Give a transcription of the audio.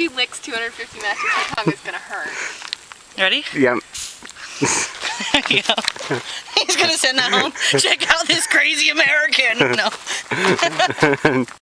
she licks 250 matches, her tongue is gonna hurt. Ready? Yep. yeah. He's gonna send that home. Check out this crazy American. No.